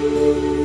Música